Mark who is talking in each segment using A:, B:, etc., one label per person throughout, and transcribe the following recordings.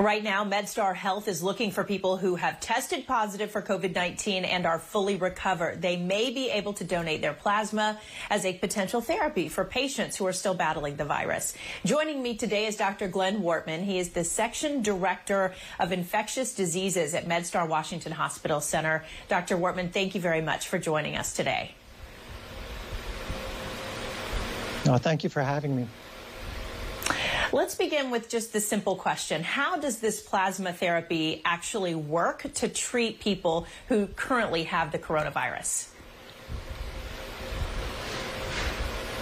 A: Right now, MedStar Health is looking for people who have tested positive for COVID-19 and are fully recovered. They may be able to donate their plasma as a potential therapy for patients who are still battling the virus. Joining me today is Dr. Glenn Wortmann. He is the Section Director of Infectious Diseases at MedStar Washington Hospital Center. Dr. Wortmann, thank you very much for joining us today.
B: No, thank you for having me.
A: Let's begin with just the simple question. How does this plasma therapy actually work to treat people who currently have the coronavirus?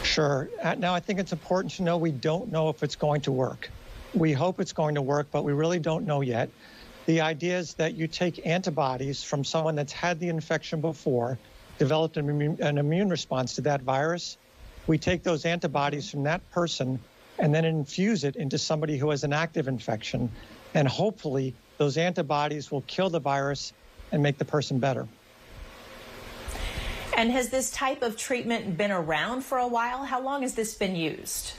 B: Sure. Uh, now, I think it's important to know we don't know if it's going to work. We hope it's going to work, but we really don't know yet. The idea is that you take antibodies from someone that's had the infection before, developed an immune, an immune response to that virus. We take those antibodies from that person and then infuse it into somebody who has an active infection. And hopefully, those antibodies will kill the virus and make the person better.
A: And has this type of treatment been around for a while? How long has this been used?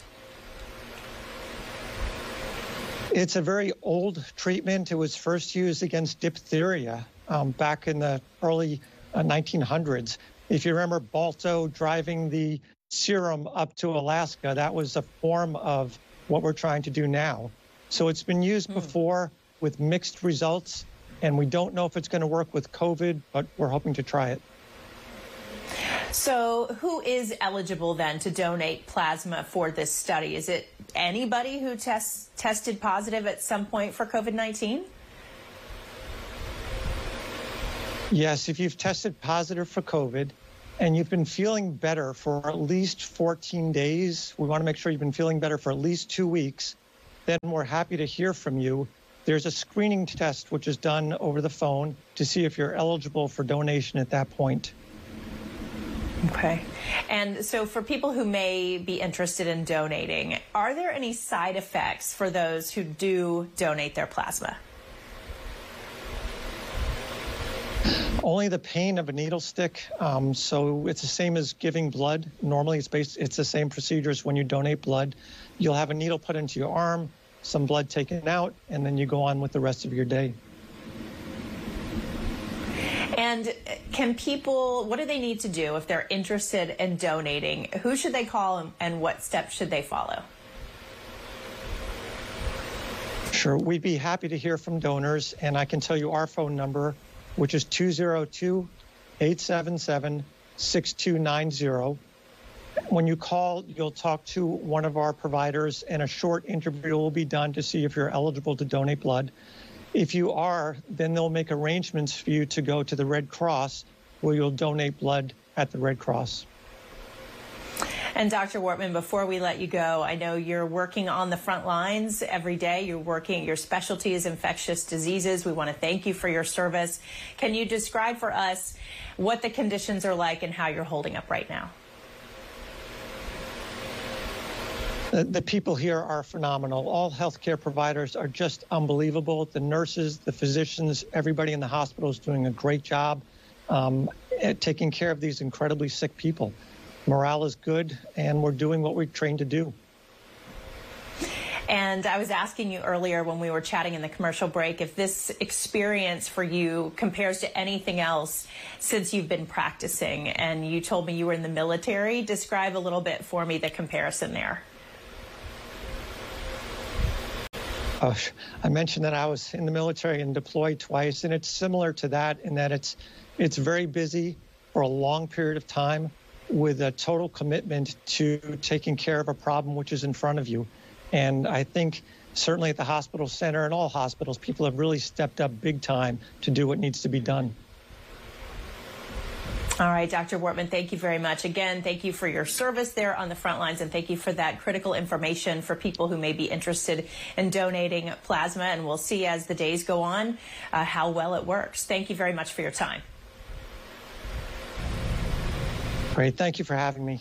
B: It's a very old treatment. It was first used against diphtheria um, back in the early uh, 1900s. If you remember Balto driving the serum up to Alaska. That was a form of what we're trying to do now. So it's been used mm. before with mixed results, and we don't know if it's going to work with COVID, but we're hoping to try it.
A: So, who is eligible then to donate plasma for this study? Is it anybody who tests tested positive at some point for COVID 19?
B: Yes, if you've tested positive for COVID, and you've been feeling better for at least 14 days, we want to make sure you've been feeling better for at least two weeks, then we're happy to hear from you. There's a screening test which is done over the phone to see if you're eligible for donation at that point.
A: Okay. And so, for people who may be interested in donating, are there any side effects for those who do donate their plasma?
B: Only the pain of a needle stick. Um, so it's the same as giving blood. Normally, it's based. It's the same procedure as when you donate blood. You'll have a needle put into your arm, some blood taken out, and then you go on with the rest of your day.
A: And can people, what do they need to do if they're interested in donating? Who should they call and what steps should they follow?
B: Sure. We'd be happy to hear from donors, and I can tell you our phone number which is 202 877 6290. When you call, you'll talk to one of our providers, and a short interview will be done to see if you're eligible to donate blood. If you are, then they'll make arrangements for you to go to the Red Cross, where you'll donate blood at the Red Cross.
A: And Dr. Wortmann, before we let you go, I know you're working on the front lines every day. You're working, your specialty is infectious diseases. We want to thank you for your service. Can you describe for us what the conditions are like and how you're holding up right now?
B: The, the, people here are phenomenal. All healthcare providers are just unbelievable. The nurses, the physicians, everybody in the hospital is doing a great job um, at taking care of these incredibly sick people morale is good, and we're doing what we're trained to do.
A: And I was asking you earlier when we were chatting in the commercial break if this experience for you compares to anything else since you've been practicing. And you told me you were in the military. Describe a little bit for me the comparison there.
B: Oh, I mentioned that I was in the military and deployed twice, and it's similar to that in that it's it's very busy for a long period of time with a total commitment to taking care of a problem which is in front of you. And I think certainly at the hospital center and all hospitals, people have really stepped up big time to do what needs to be done.
A: All right, Dr. Wortmann, thank you very much. Again, thank you for your service there on the front lines, and thank you for that critical information for people who may be interested in donating plasma. And we'll see as the days go on uh, how well it works. Thank you very much for your time.
B: Great. Thank you for having me.